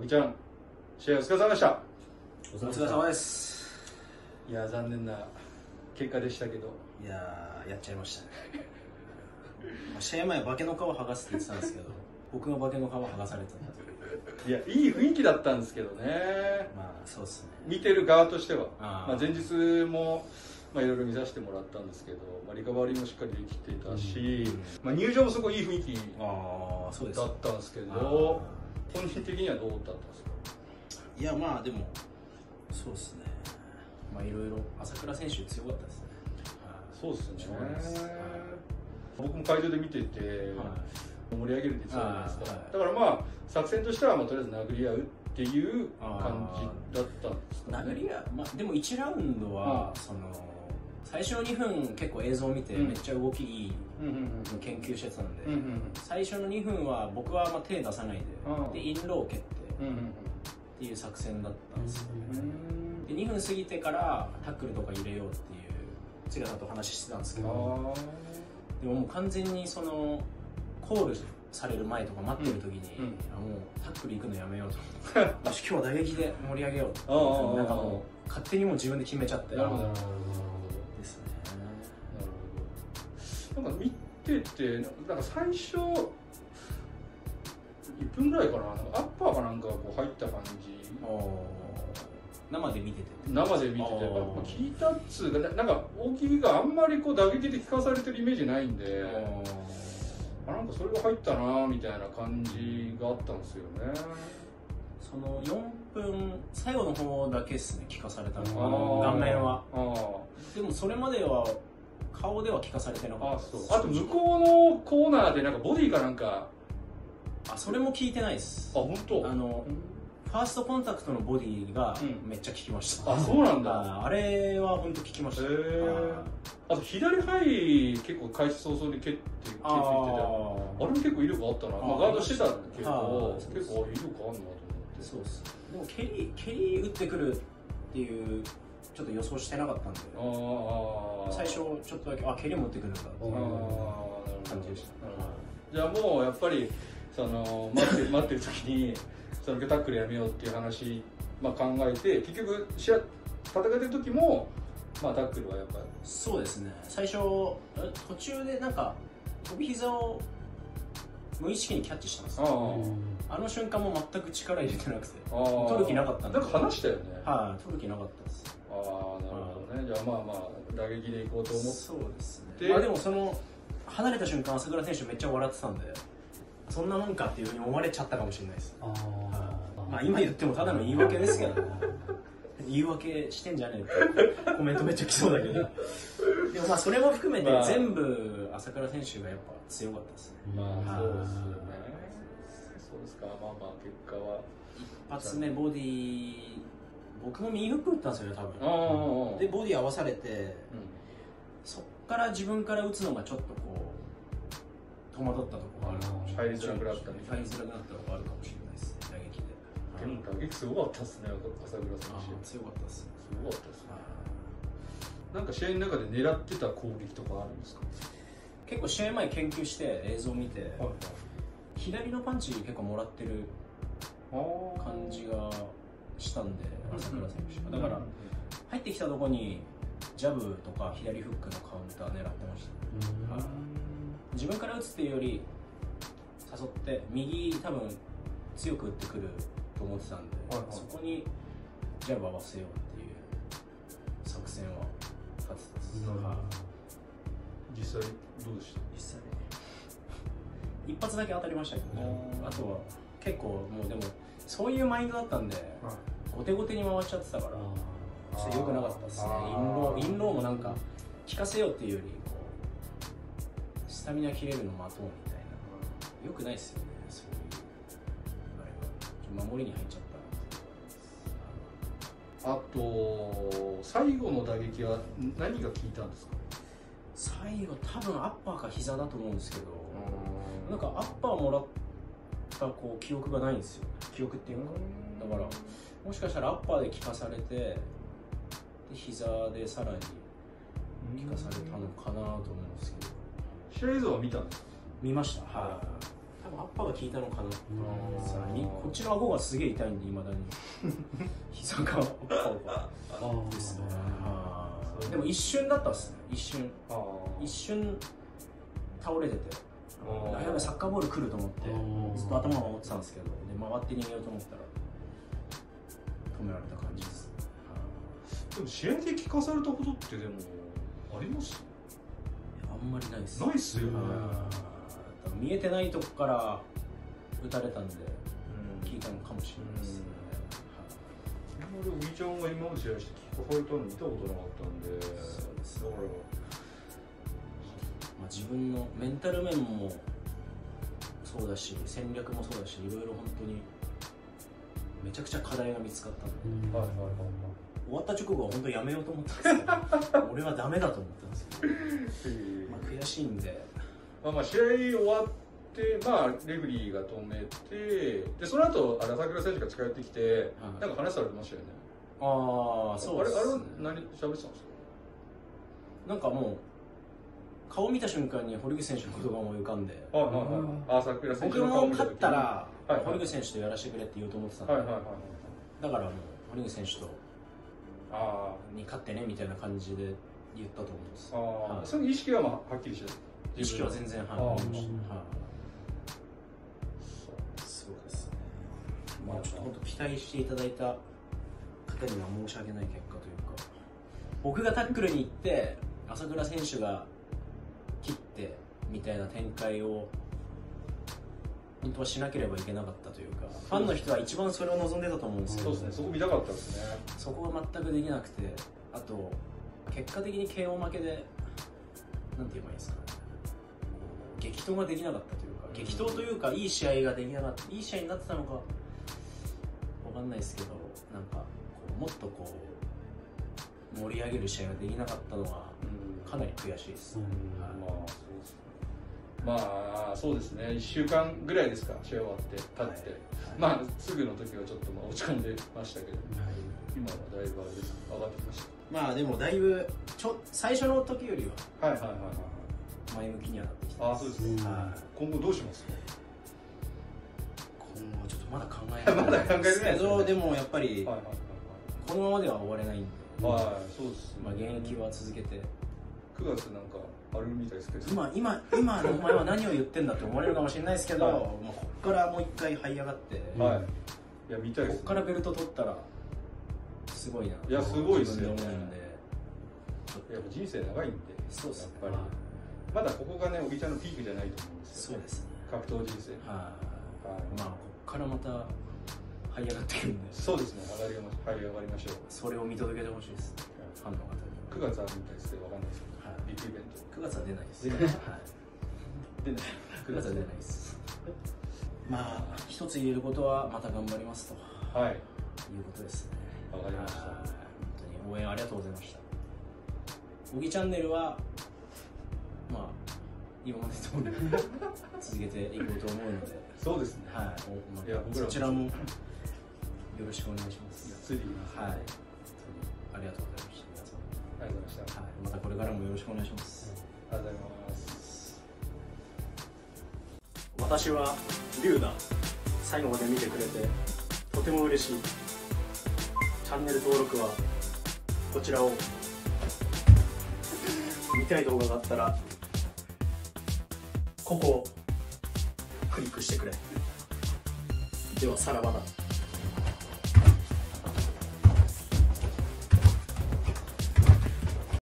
小木ちゃん試合お疲れ様でした。お疲れ様です。いや残念な結果でしたけど。いやーやっちゃいましたね。まあ試合前化けの皮剥がすって言ってたんですけど 僕が化けの皮剥がされたいやいい雰囲気だったんですけどね。まあそうっすね。見てる側としては。あー。まあ、前日もまあいろいろ見させてもらったんですけど、まあ、リカバリーもしっかりできていたし、まあ、入場もすごいいい雰囲気だったんですけどあ本人的にはどうだったんですか？いやまあでもそうっすね。まあいろいろ朝倉選手強かったですね。そうですね。僕も会場で見てて、は盛り上げるって言ってたじゃないですか、だからまあ作戦としてはまあとりあえず殴り合うっていう感じだったんですか、殴りが、まあ、でも1ラウンドは、その最初の2分結構映像を見てうん。めっちゃ動きいい研究してたんで、最初の2分は僕はまあ手出さないで、うん。でインローを蹴って。っていう作戦だったんですよ、うん。で2分過ぎてからタックルとか入れようっていう千賀さんとお話ししてたんですけど。あでももう完全にそのコールされる前とか待ってる時に、もうタックル行くのやめようと よし今日は打撃で盛り上げようってなんかもう勝手にもう自分で決めちゃって。なるほどなんか見ててなんか最初1分ぐらいかななんかアッパーかなんかこう入った感じ。お生で見てて生で見ててやっぱ聞いたっつうかななんか大木があんまりこう打撃で聞かされてるイメージないんであなんかそれが入ったなみたいな感じがあったんですよね。その4分最後の方だけですね聞かされたあのー。顔面は。あでもそれまでは顔では聞かされてなーかった。ですあと向こうのコーナーでなんかボディかなんか。あそれも聞いてないです。あ本当？あのファーストコンタクトのボディがうん。めっちゃ効きました、あそうなんだ。ああれは本当効きました。あと左ハイ結構開始早々に蹴って蹴っていって。たああれも結構威力あったな。まあ、あガードしてたけあどー結構威力あんなと思って。そうっす。でも蹴り蹴り打ってくるっていうちょっと予想してなかったんで。最初ちょっとだけあ蹴りも打ってくるんだっていう感じでしたじゃあもうやっぱりその待って待ってる時にそのタックルやめようっていう話、まあ、考えて結局試合戦ってる時も、まあ、タックルはやっぱりそうですね。最初え途中でなんか飛び膝を無意識にキャッチしたんですあよああの瞬間も全く力入れてなくて。取る気なかったんでなんか話したよね。はい取る気なかったですね。じゃあまあまあ打撃でいこうと思って。そうですね。でまあでもその離れた瞬間朝倉選手めっちゃ笑ってたんでそんなもんかっていうふうに思われちゃったかもしれないです。あまあ今言ってもただの言い訳ですけど。ね 言い訳してんじゃねえってコメントめっちゃ来そうだけど。でもまあそれも含めてまあ。全部朝倉選手がやっぱ強かったですね。まあはい。そうですよね。そうですか。まあまあ結果は。一発目ボディ僕も右フック打ったんですよね多分。でボディ合わされてうん。そっから自分から打つのがちょっとこう戸惑ったところがあるかもしれない入りづらくなった入りづらくなったところあるかもしれないですね打撃ででも打撃すごかったですね朝倉選あ手強かったです。すごかったですね。なんか試合の中で狙ってた攻撃とかあるんですか？結構試合前研究して映像を見て左のパンチ結構もらってる感じがしたんで朝倉選手だから入ってきたとこにジャブとか左フックのカウンター狙ってました。はい。自分から打つっていうより誘って右多分強く打ってくると思ってたんで、はいはい。そこにジャブ合わせようっていう作戦は立てたです、実際どうでした？実際一発だけ当たりましたけどね。あとは結構もうでもそういうマインドだったんで後手後手に回っちゃってたからちょっと良くなかったですね。インロー。インローもなんか効かせようっていうよりこうスタミナ切れるの待とうみたいな。よくないですよねそういう守りに入っちゃった。あと最後の打撃は何が効いたんですか？最後多分アッパーか膝だと思うんですけどなんかアッパーもらったこう記憶がないんですよ。記憶っていうか。だからもしかしたらアッパーで効かされてで膝でさらに効かされたのかなと思うんですけど。試合映像は見たんですか見ました。はい。多多分アッパーが効いたのかなうん。さらにこっちの顎がすげえ痛いんでいまだに。膝がアッパーがあですねあでも一瞬だったっすね。一瞬。一瞬倒れててああやべサッカーボール来ると思ってうんずっと頭が持ってたんですけどで回って逃げようと思ったら止められた感じです。でも試合で聞かされたことってでもあります？あんまりないですないっすよね。見えてないとこから打たれたんで聞いたのかもしれないですね。俺おみちゃんが今まで試合して聞かされたの見たことなかったんで。そうですだからまあ、自分のメンタル面もそうだし戦略もそうだしいろいろ本当にめちゃくちゃ課題が見つかったんでうんはいはいはい終わった直後は本当やめようと思ったんですけど俺はダメだと思ったんですけど、は いまあ、悔しいんで。まあ、まあ試合終わって、まあ、レフリーが止めてでその後あれ朝倉選手が近寄ってきて、はい。なんか話されてましたよね。ああそうです、ね、あれあれは何喋ってたんですか？なんかもう顔見た瞬間に堀口選手の言葉も浮かんで。はいはいはい。あ朝倉選手僕も勝ったら、堀口選手とやらせてくれって言おうと思ってたんで、はいはいはい。だからもう堀口選手とあに勝ってねみたいな感じで言ったと思うんです。あああ、はい。その意識はまあはっきりしてる。意識は全然はいありました。うんはいそうですね。まあちょっと本当期待していただいた方には申し訳ない結果というか。僕がタックルに行って朝倉選手が切ってみたいな展開を本当はしなければいけなかったというかファンの人は一番それを望んでたと思うんですけどそうですね。そこ見たかったですね。そこが全くできなくてあと結果的に KO 負けでなんて言えばいいですか。激闘ができなかったというか激闘というかいい試合ができなかった。いい試合になってたのかわかんないですけどなんかこうもっとこう盛り上げる試合ができなかったのはうんかなり悔しいです、うん。はいまあそうですねまあそうですね。1週間ぐらいですか試合終わって経って、はい。まあすぐの時はちょっとまあ落ち込んでましたけど今はだいぶ上がってきましまあでもだいぶちょ最初の時よりはたはいはいはいはい。前向きにはなってきてああそうですね、うんはい。今後どうします？か今後ちょっとまだ考えて まだ考えてないですね。けどでもやっぱりはいはいこのままでは終われないんで、はいはいはいそうですね。まあ、現役は続けて9月なんかあるみたいですけど。今今今のお前は何を言ってんだって思われるかもしれないですけど、はい。まあ、こっからもう一回這い上がって、うんはい。いや見たいです、ね、こっからベルト取ったらすごいな。いやすごいですよね。やっぱ人生長いんでそうですね。やっぱり。まだここがねおぎちゃんのピークじゃないと思うんですよ、ね、そうです。ね格闘人生。はい、はい。まあこっからまた這い上がってくるんで。そうですね。上がりまはい上がりましょう。それを見届けてほしいです。ファンの方に。9月あるみたいですけどわかんないですけど。はいビッグイベント。9月は出ないです。出ない。はい。でね9月は出ないです。まあ一つ言えることはまた頑張りますと。はい。いうことですね。わかりました。はい。本当に応援ありがとうございました。小木チャンネルはまあ今まで通り 続けていこうと思うので、そうですね。はい、おまたいや僕らも。そちらもよろしくお願いします。ついてきます。はい。本当にありがとうございましたありがとうございましたはい、またこれからもよろしくお願いします、ありがとうございます。私はリュウだ最後まで見てくれてとても嬉しい。チャンネル登録はこちらを見たい動画があったらここをクリックしてくれ。ではさらばだ。